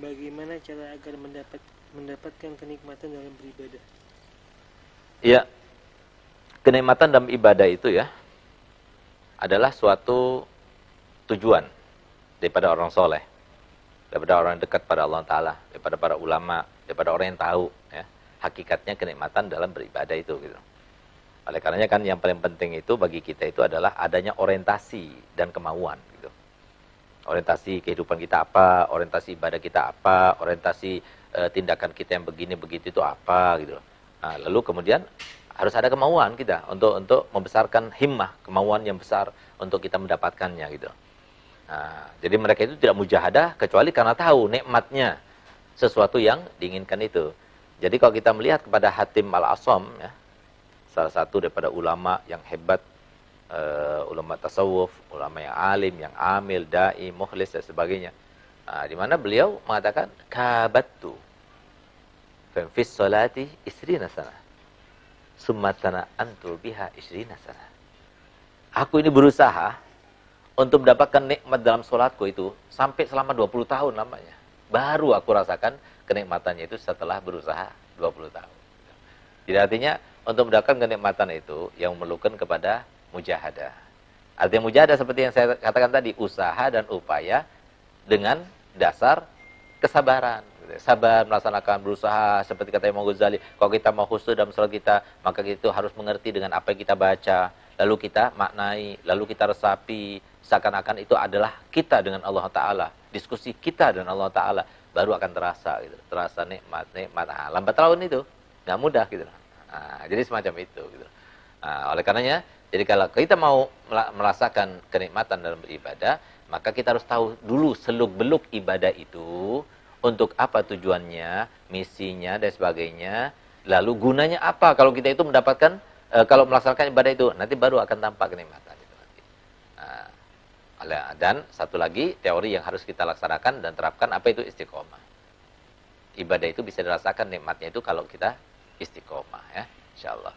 bagaimana cara agar mendapat mendapatkan kenikmatan dalam beribadah? Ya, kenikmatan dalam ibadah itu ya adalah suatu tujuan daripada orang soleh, daripada orang dekat pada Allah Taala, daripada para ulama, daripada orang yang tahu ya hakikatnya kenikmatan dalam beribadah itu gitu. Oleh karenanya kan yang paling penting itu bagi kita itu adalah adanya orientasi dan kemauan. Orientasi kehidupan kita apa, orientasi ibadah kita apa, orientasi e, tindakan kita yang begini begitu itu apa gitu. Nah, lalu kemudian harus ada kemauan kita untuk untuk membesarkan himmah, kemauan yang besar untuk kita mendapatkannya gitu. Nah, jadi mereka itu tidak mujahadah kecuali karena tahu nikmatnya sesuatu yang diinginkan itu. Jadi kalau kita melihat kepada Hatim Al-Asam ya, salah satu daripada ulama yang hebat uh, ulama tasawuf, ulama yang alim, yang amil, dai, mukhlis dan sebagainya. Nah, di mana beliau mengatakan kabatu fis salati isrina sana. Sumatana antu biha isrina sana. Aku ini berusaha untuk mendapatkan nikmat dalam sholatku itu sampai selama 20 tahun lamanya. Baru aku rasakan kenikmatannya itu setelah berusaha 20 tahun. Jadi artinya untuk mendapatkan kenikmatan itu yang memerlukan kepada mujahadah. Artinya mujahadah seperti yang saya katakan tadi, usaha dan upaya dengan dasar kesabaran. Sabar melaksanakan berusaha seperti kata Imam Ghazali, kalau kita mau khusus dalam sholat kita, maka kita harus mengerti dengan apa yang kita baca, lalu kita maknai, lalu kita resapi, seakan-akan itu adalah kita dengan Allah Ta'ala, diskusi kita dengan Allah Ta'ala baru akan terasa gitu. Terasa nikmat nikmat. Nah, lambat laun itu nggak mudah gitu. Nah, jadi semacam itu gitu. Nah, oleh karenanya jadi kalau kita mau merasakan kenikmatan dalam beribadah maka kita harus tahu dulu seluk beluk ibadah itu untuk apa tujuannya misinya dan sebagainya lalu gunanya apa kalau kita itu mendapatkan e, kalau melaksanakan ibadah itu nanti baru akan tampak kenikmatan dan satu lagi teori yang harus kita laksanakan dan terapkan apa itu istiqomah. Ibadah itu bisa dirasakan nikmatnya itu kalau kita istiqomah ya, insyaallah.